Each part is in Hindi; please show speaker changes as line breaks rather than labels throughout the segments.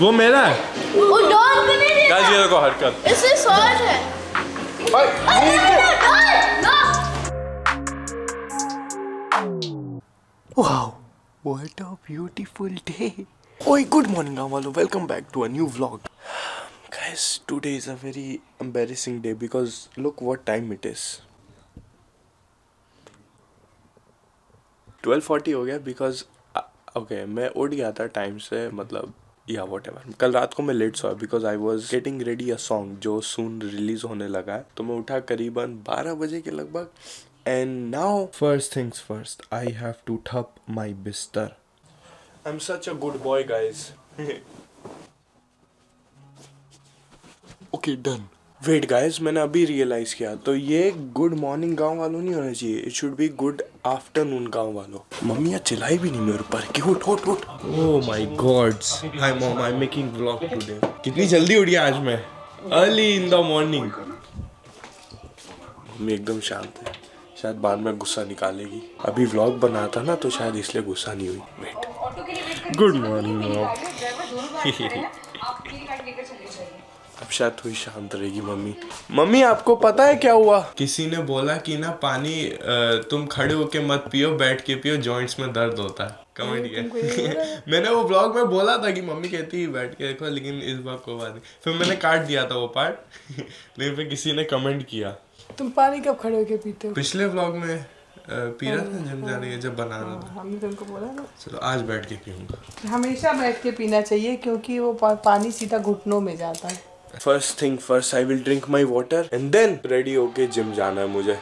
वो मेरा है।
वो डॉग को नहीं देता
गाइस ये देखो हरकत।
इसे सॉल्ट है।
व्हाट अ ब्यूटीफुल डे ओए गुड मॉर्निंग वालों। Welcome back to a new vlog guys today is a very embarrassing day because look what time it is 12:40 हो गया बिकॉज़ ओके okay, मैं उठ गया था टाइम से मतलब या वट कल रात को मैं late soya because I was getting ready a song जो सुन रिलीज़ होने लगा है। तो मैं उठा करीबन 12 बजे के लगभग and now first things first I have to ठप माई बिस्तर। I am such a good boy guys okay done wait guys मैंने अभी रियलाइज़ किया। तो ये गुड मॉर्निंग गाँव वालों नहीं होना चाहिए। It should be good afternoon गाँव वालों। मम्मी आज चिल्लाई भी नहीं मेरे ऊपर कि उठ उठ उठ। ओह my gods hi mom I am making vlog today कितनी जल्दी उठी आज मैं? Early in the morning mummy एकदम शांत है। शायद बाद में गुस्सा निकालेगी। अभी व्लॉग बना था ना तो शायद इसलिए गुस्सा नहीं हुई। वेट गुड मॉर्निंग मॉम अब शायद थोड़ी शांत रहेगी मम्मी। मम्मी आपको पता है क्या हुआ? किसी ने बोला कि ना पानी तुम खड़े होके मत पियो बैठ के पियो जॉइंट्स में दर्द होता है। कमेंट किया मैंने वो ब्लॉग में बोला था कि मम्मी कहती है बैठ के देखो लेकिन इस बार कोई बात नहीं फिर मैंने काट दिया था वो पार्ट लेकिन फिर किसी ने कमेंट किया।
तुम पानी कब खड़े होके पीते हो?
पिछले ब्लॉग में पी रहा था जिम जाने के जब बना रहा था।
हमने तुमको बोला ना
चलो आज बैठ के पीऊँगा।
हमेशा बैठ के पीना चाहिए क्योंकि वो पानी सीधा घुटनों में जाता है।
First thing first I will drink my water and then ready होके जिम जाना है मुझे।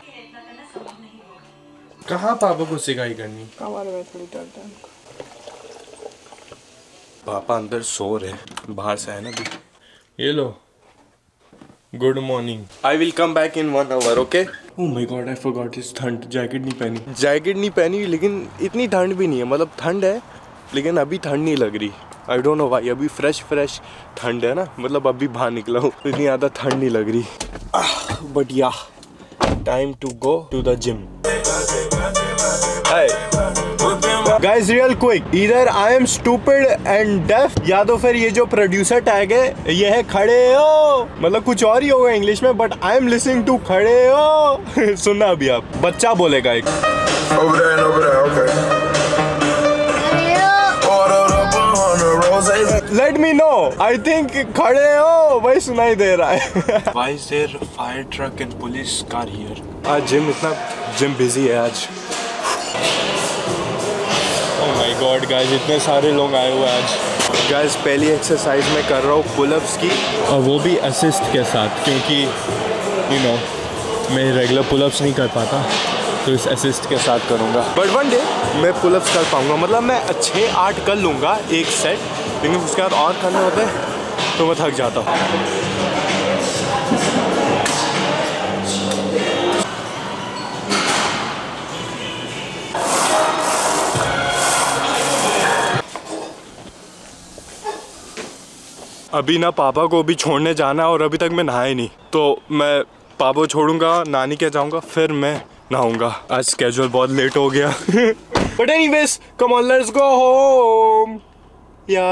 कहाँ पापा को सिखाई करनी?
हमारे में थोड़ी डरता है
पापा अंदर सो रहे बाहर से है ना अभी। ये लो। Good morning I will come back in one hour okay oh my god I forgot इस ठंड जैकेट नहीं पहनी। जैकेट नहीं पहनी लेकिन इतनी ठंड भी नहीं है। मतलब ठंड है लेकिन अभी ठंड नहीं लग रही। आई डोंट नो भाई अभी फ्रेश फ्रेश ठंड है ना। मतलब अभी बाहर निकला हूँ तो इतनी ज़्यादा ठंड नहीं लग रही। But yeah time to go to the gym guys real quick इधर I am stupid and deaf या तो फिर ये जो प्रोड्यूसर टैग है ये है खड़े हो। मतलब कुछ और ही होगा इंग्लिश में but I am listening to खड़े हो। सुनना अभी आप बच्चा बोलेगा एक।
Over there and over there, okay.
Let me know I think खड़े हो वही सुनाई दे रहा है। Is there fire truck and police car here? आज जिम इतना जिम बिज़ी है आज। Oh my God, guys, इतने सारे लोग आए हुए आज। गाइस पहली एक्सरसाइज मैं कर रहा हूँ पुलअप्स की। और वो भी असिस्ट के साथ क्योंकि यू you नो know, मैं रेगुलर पुलअप्स नहीं कर पाता। तो इस असिस्ट के साथ करूँगा। बट वन डे मैं पुलअप्स कर पाऊँगा। मतलब मैं छः आठ कर लूँगा एक सेट लेकिन उसके बाद और करने होते हैं तो मैं थक जाता हूँ। अभी ना पापा को भी छोड़ने जाना है और अभी तक मैं नहाया नहीं। तो मैं पापा छोड़ूँगा, नानी के जाऊँगा, फिर मैं नहाऊँगा। आज स्केड्यूल बहुत लेट हो गया। But anyways come on let's go home yeah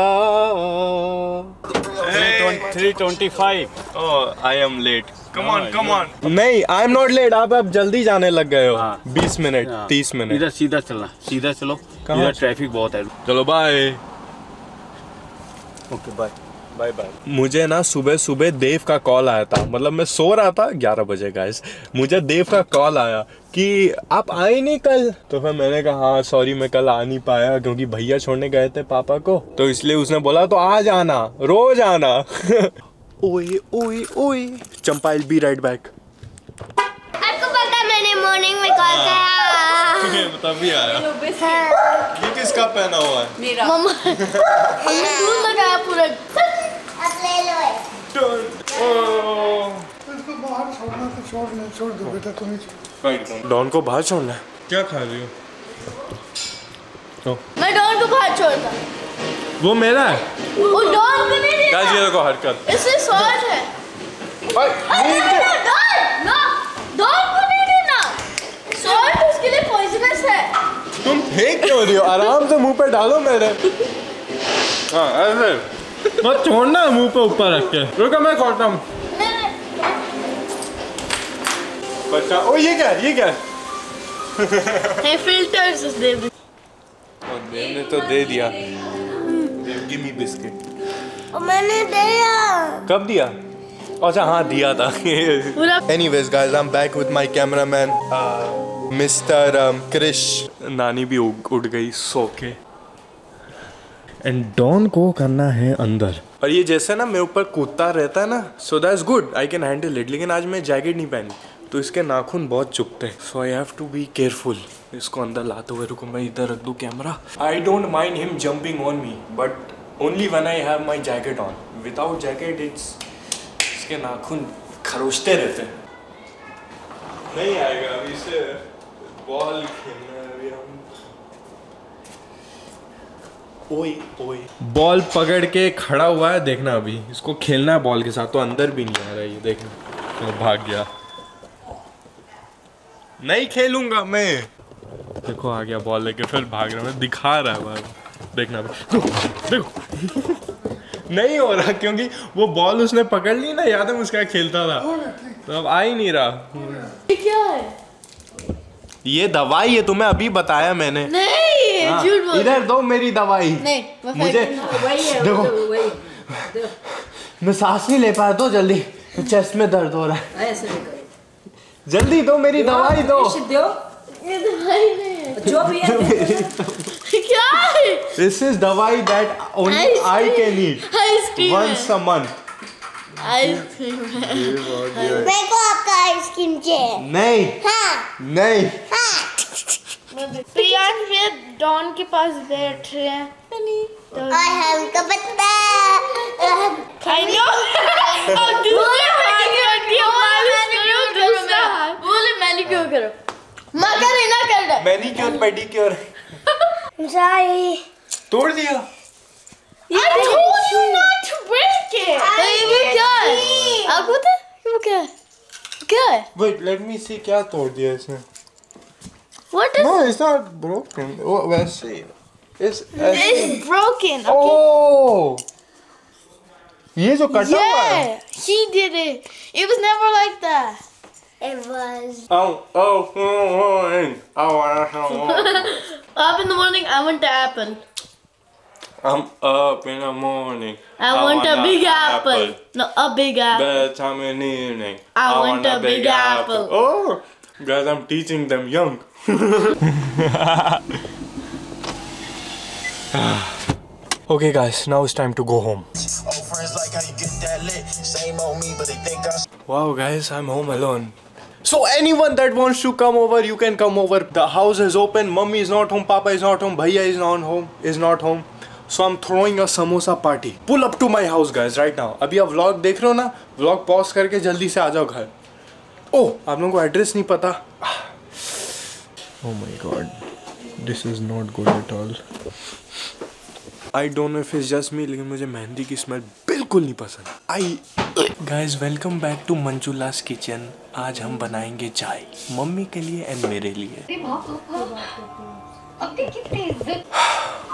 325
oh I am late come on come on नहीं आई एम नॉट लेट आप अब जल्दी जाने लग गए हो।
हाँ।
20 मिनट 30 मिनट।
इधर सीधा चलना सीधा चलो? इधर ट्रैफ़िक बहुत है।
चलो bye
okay bye bye bye
मुझे ना सुबह सुबह देव का कॉल आया था। मतलब मैं सो रहा था 11 बजे का मुझे देव का कॉल आया कि आप आए नहीं कल? तो फिर मैंने कहा हाँ सॉरी मैं कल आ नहीं पाया क्योंकि भैया छोड़ने गए थे पापा को। तो इसलिए उसने बोला तो आज आना रोज आना। ओए ओए ओए। Champa will be right back
आपको पता मैंने मॉर्निंग में कॉल किया।
तभी आया ये किसका पहना हुआ है?
मम्मा हमने दूध लगाया पूरा अब ले लो
उसको बाहर छोड़ना तो छोड़ नहीं बेटा तुम्हें
डॉन को बाहर छोड़ना है। क्या खा रही हो?
मैं डॉन को बाहर छोड़ता
वो मेरा है?
वो डॉन को नहीं देना
गाइस ये देखो हरकत।
इसमें सॉल्ट है। अरे डॉन नो डॉन को नहीं देना। सॉल्ट उसके लिए पॉइजनस है।
तुम फेंक क्यों रही हो? आराम से मुँह पे डालो मेरे। हाँ ऐसे।
मत छोड़ना मुँह पे ऊपर रख के। रुको मैं खोलता हूँ। बच्चा। ओ ये क्या ये क्या
Hey, filters is there.
और देव ने तो दे दिया। देव गिव मी बिस्किट और
मैंने दिया।
कब दिया? अच्छा हाँ दिया था। Anyways, guys, I'm back with my cameraman, uh, Mr. Um, नानी भी उड़ गई सो के
एंड डॉन को करना है अंदर।
और ये जैसे ना मेरे ऊपर कूदता रहता है ना so that's good I can handle it लेकिन आज मैं जैकेट नहीं पहनी। तो इसके नाखून बहुत चुपते हैं। So I have to be careful इसको अंदर लाते हुए रुको मैं इधर रख दूँ camera I don't mind him jumping on me but only one I have my jacket on without jacket it's इसके नाखून खरोचते रहते हैं। नहीं आएगा अभी इसे बॉल खेलना है अभी हम ओए ओए।
बॉल पकड़ के खड़ा हुआ है देखना अभी। इसको खेलना है बॉल के साथ तो अंदर भी नहीं आ रहा है ये देखना। तो भाग गया।
नहीं खेलूँगा मैं।
देखो आ गया बॉल लेके फिर भाग रहा है। दिखा रहा है बार देखना देखो देखो। नहीं हो रहा क्योंकि वो बॉल उसने पकड़ ली ना याद है उसका खेलता था। तो अब आ ही नहीं रहा।
ये क्या है?
ये दवाई है तुम्हें अभी बताया मैंने।
नहीं
हाँ,
झूठ बोल
इधर दो मेरी दवाई।
नहीं
मुझे
वही है
देखो। मैं सांस नहीं ले पा रहा दो जल्दी चेस्ट में दर्द हो रहा है।
ऐसे
जल्दी दो मेरी दवाई दो।
दो।
दवाई नहीं है।
जो भी है
क्या है?
दिस इज़ दवाई that only I can eat once a month
ice cream
मेरे को आपका आइसक्रीम चाहिए।
नहीं।
हाँ।
नहीं।
प्रियांश ये डॉन के पास बैठ रहे हैं।
और हमको पता
दूसरा हाथ बोले मैनिक्योर करो मगर ही ना कर दे
मैनिक्योर पेडिक्योर
सॉरी
तोड़ दिया
I told you not to break it. ये क्या है? आपको पता है वो क्या है? क्या है?
वेट लेट मी सी क्या तोड़ दिया इसने
What is?
No it's not broken वो वैसे ही इट्स
It's broken. Okay.
ओह ये जो कटा हुआ है
Yeah, she did it. It was never like that.
It was
Oh, oh, oh, oh, oh,
Up in the morning, I want the apple.
I'm up in the morning.
I, want, a big apple. No, a big apple.
Bedtime in the evening.
I want a big apple.
Oh, guys, I'm teaching them young. okay, guys, now it's time to go home.
Old friends like how you get that lit. Same old me, but they think I.
Wow, guys, I'm home alone. So anyone that wants to come over, you can come over. The house is open. Mummy is not home. Papa is not home. Bhaiya is not home. Is not home. So I'm throwing a samosa party. Pull up to my house, guys, right now. अभी आप vlog देख रहे हो ना? Vlog pause करके जल्दी से आ जाओ घर. ओह, आप लोगों को एड्रेस नहीं पता.
Oh my god. This is not good at all.
I don't know if it's just me लेकिन मुझे मेहंदी की स्मेल बिल्कुल नहीं पसंद आई guys welcome back to Manjula's kitchen आज हम बनाएँगे चाय। मम्मी के लिए एंड मेरे लिए।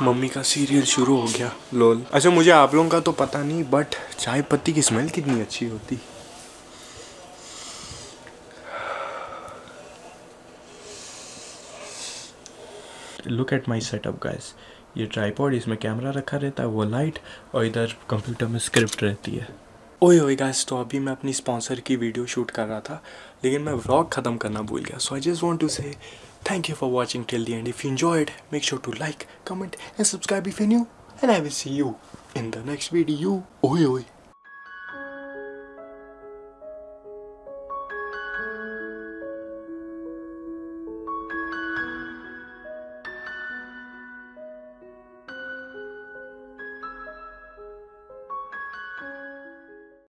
मम्मी का सीरियल शुरू हो गया लोल अच्छा मुझे आप लोगों का तो पता नहीं बट चाय पत्ती की स्मेल कितनी अच्छी होती।
Look at my setup guys ये ट्राईपॉड इसमें कैमरा रखा रहता है वो लाइट और इधर कंप्यूटर में स्क्रिप्ट रहती है।
ओए ओए गाइस तो अभी मैं अपनी स्पॉन्सर की वीडियो शूट कर रहा था, लेकिन मैं व्लॉग ख़त्म करना भूल गया। So I just want to say thank you for watching till the end if you enjoyed make sure to like comment and subscribe if you new and I will see you in the next video ओए ओए